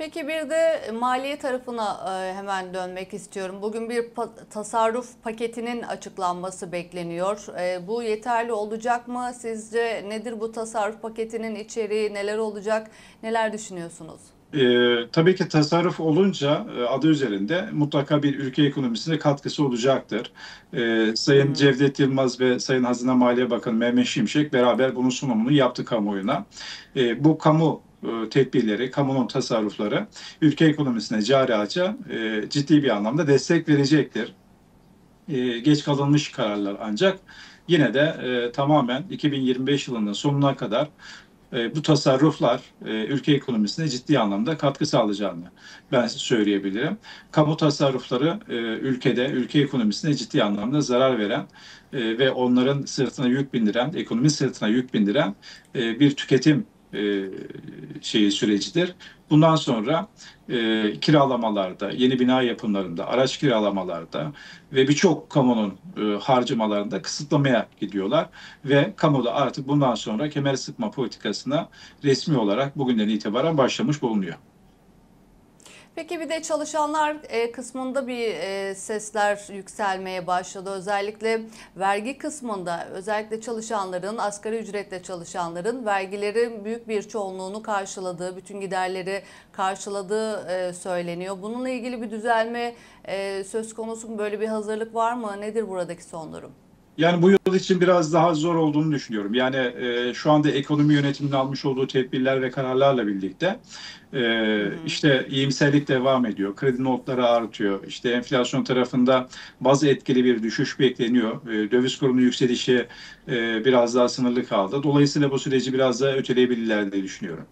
Peki bir de maliye tarafına e, hemen dönmek istiyorum. Bugün bir tasarruf paketinin açıklanması bekleniyor. E, Bu yeterli olacak mı? Sizce nedir bu tasarruf paketinin içeriği? Neler olacak? Neler düşünüyorsunuz? Ee, tabii ki tasarruf olunca e, adı üzerinde mutlaka bir ülke ekonomisine katkısı olacaktır. Ee, Sayın Cevdet Yılmaz ve Sayın Hazine Maliye Bakanı Mehmet Şimşek beraber bunun sunumunu yaptı kamuoyuna. Ee, bu kamu e, tedbirleri, kamunun tasarrufları ülke ekonomisine cari açığa e, ciddi bir anlamda destek verecektir. E, geç kalınmış kararlar ancak yine de tamamen 2025 yılının sonuna kadar bu tasarruflar ülke ekonomisine ciddi anlamda katkı sağlayacağını ben söyleyebilirim. Kamu tasarrufları ülkede, ülke ekonomisine ciddi anlamda zarar veren ve onların sırtına yük bindiren, ekonomi sırtına yük bindiren bir tüketim şeyi sürecidir. Bundan sonra e, kiralamalarda, yeni bina yapımlarında, araç kiralamalarda ve birçok kamunun e, harcamalarında kısıtlamaya gidiyorlar ve kamuda artık bundan sonra kemer sıkma politikasına resmi olarak bugünden itibaren başlamış bulunuyor. Peki bir de çalışanlar e, kısmında bir e, sesler yükselmeye başladı. Özellikle vergi kısmında özellikle çalışanların, asgari ücretle çalışanların vergilerin büyük bir çoğunluğunu karşıladığı, bütün giderleri karşıladığı e, söyleniyor. Bununla ilgili bir düzelme söz konusu mu? Böyle bir hazırlık var mı? Nedir buradaki son durum? Yani bu yıl için biraz daha zor olduğunu düşünüyorum. Yani e, şu anda ekonomi yönetiminin almış olduğu tedbirler ve kararlarla birlikte e, işte iyimserlik devam ediyor. Kredi notları artıyor. İşte enflasyon tarafında bazı etkili bir düşüş bekleniyor. E, döviz kurunun yükselişi e, biraz daha sınırlı kaldı. Dolayısıyla bu süreci biraz daha öteleyebilirler diye düşünüyorum.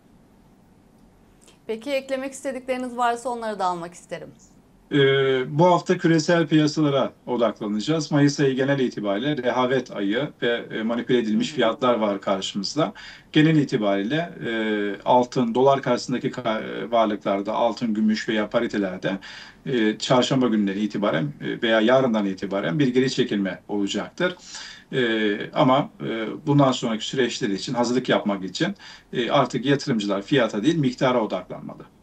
Peki eklemek istedikleriniz varsa onları da almak isterim. Ee, bu hafta küresel piyasalara odaklanacağız. Mayıs ayı genel itibariyle rehavet ayı ve e, manipüle edilmiş fiyatlar var karşımızda. Genel itibariyle e, altın, dolar karşısındaki ka- varlıklarda, altın, gümüş veya paritelerde e, çarşamba günden itibaren e, veya yarından itibaren bir geri çekilme olacaktır. E, ama e, bundan sonraki süreçler için hazırlık yapmak için e, artık yatırımcılar fiyata değil miktara odaklanmalı.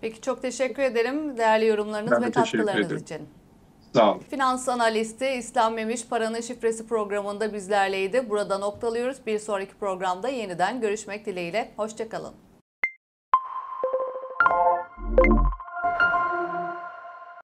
Peki çok teşekkür ederim değerli yorumlarınız Ben ve katkılarınız için. Sağ olun. Finans analisti İslam Memiş Paranın Şifresi programında bizlerleydi. Burada noktalıyoruz. Bir sonraki programda yeniden görüşmek dileğiyle. Hoşçakalın.